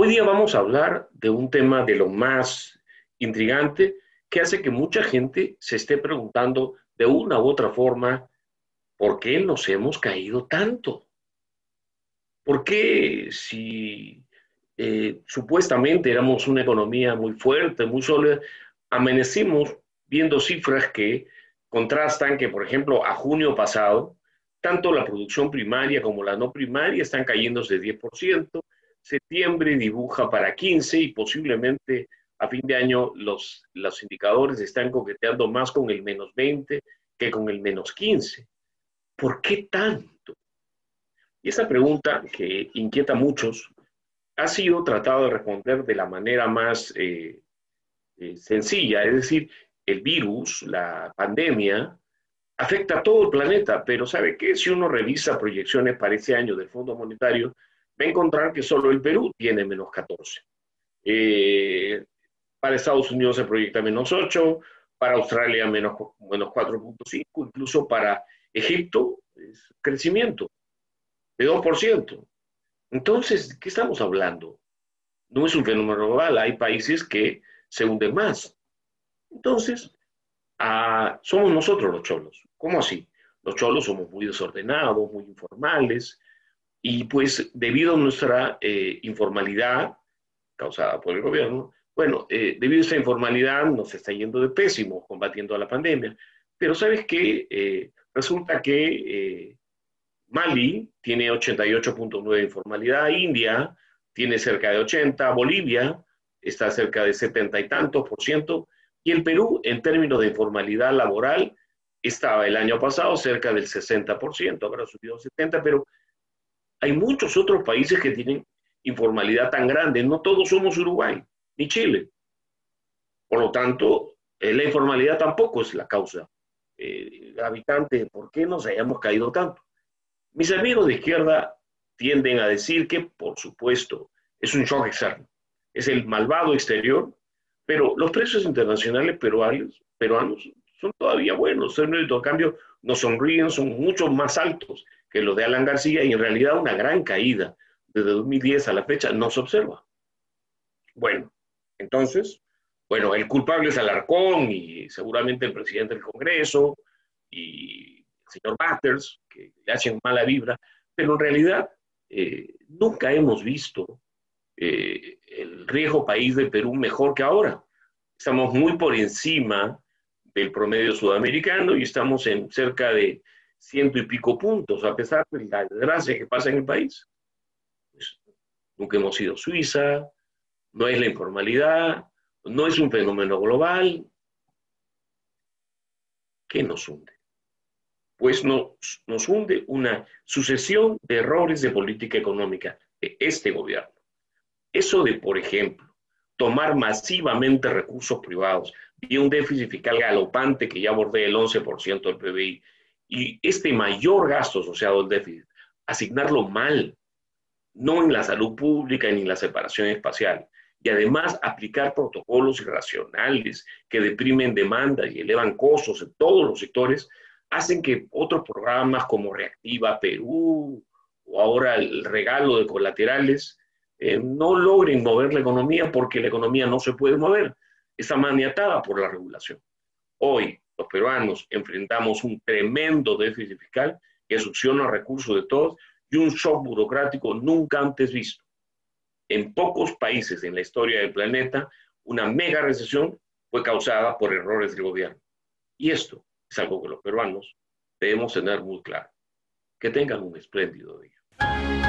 Hoy día vamos a hablar de un tema de lo más intrigante que hace que mucha gente se esté preguntando de una u otra forma, ¿por qué nos hemos caído tanto? ¿Por qué si eh, supuestamente éramos una economía muy fuerte, muy sólida, amanecimos viendo cifras que contrastan que, por ejemplo, a junio pasado, tanto la producción primaria como la no primaria están cayéndose 10%, septiembre dibuja para 15 y posiblemente a fin de año los, los indicadores están coqueteando más con el menos 20 que con el menos 15. ¿Por qué tanto? Y esa pregunta que inquieta a muchos ha sido tratado de responder de la manera más eh, eh, sencilla, es decir, el virus, la pandemia, afecta a todo el planeta, pero ¿sabe qué? Si uno revisa proyecciones para ese año del Fondo Monetario, va a encontrar que solo el Perú tiene menos 14. Eh, para Estados Unidos se proyecta menos 8, para Australia menos, menos 4.5, incluso para Egipto es crecimiento de 2%. Entonces, ¿qué estamos hablando? No es un fenómeno global, hay países que se hunden más. Entonces, ah, somos nosotros los cholos. ¿Cómo así? Los cholos somos muy desordenados, muy informales, y pues debido a nuestra eh, informalidad causada por el gobierno, bueno, eh, debido a esa informalidad nos está yendo de pésimo combatiendo a la pandemia. Pero sabes qué? Eh, resulta que Mali tiene 88.9 de informalidad, India tiene cerca de 80, Bolivia está cerca de 70 y tantos por ciento, y el Perú en términos de informalidad laboral estaba el año pasado cerca del 60%, habrá subido a 70, pero hay muchos otros países que tienen informalidad tan grande, no todos somos Uruguay ni Chile. Por lo tanto, eh, la informalidad tampoco es la causa eh, gravitante de por qué nos hayamos caído tanto. Mis amigos de izquierda tienden a decir que, por supuesto, es un shock externo, es el malvado exterior, pero los precios internacionales peruanos, son todavía buenos. En cambio nos sonríen, son mucho más altos que los de Alan García y en realidad una gran caída desde 2010 a la fecha no se observa. Bueno, entonces, bueno, el culpable es Alarcón y seguramente el presidente del Congreso y señor Batters, que le hacen mala vibra, pero en realidad eh, nunca hemos visto eh, el riesgo país de Perú mejor que ahora. Estamos muy por encima del promedio sudamericano y estamos en cerca de ciento y pico puntos, a pesar de la desgracia que pasa en el país. Pues, nunca hemos sido Suiza, no es la informalidad, no es un fenómeno global. ¿Qué nos hunde? pues nos, nos hunde una sucesión de errores de política económica de este gobierno. Eso de, por ejemplo, tomar masivamente recursos privados y un déficit fiscal galopante que ya bordea el 11% del PBI y este mayor gasto asociado al déficit, asignarlo mal, no en la salud pública ni en la separación espacial, y además aplicar protocolos irracionales que deprimen demandas y elevan costos en todos los sectores, hacen que otros programas como Reactiva Perú o ahora el regalo de colaterales eh, no logren mover la economía porque la economía no se puede mover, está maniatada por la regulación. Hoy los peruanos enfrentamos un tremendo déficit fiscal que succiona recursos de todos y un shock burocrático nunca antes visto. En pocos países en la historia del planeta, una mega recesión fue causada por errores del gobierno. Y esto es algo que los peruanos debemos tener muy claro. Que tengan un espléndido día.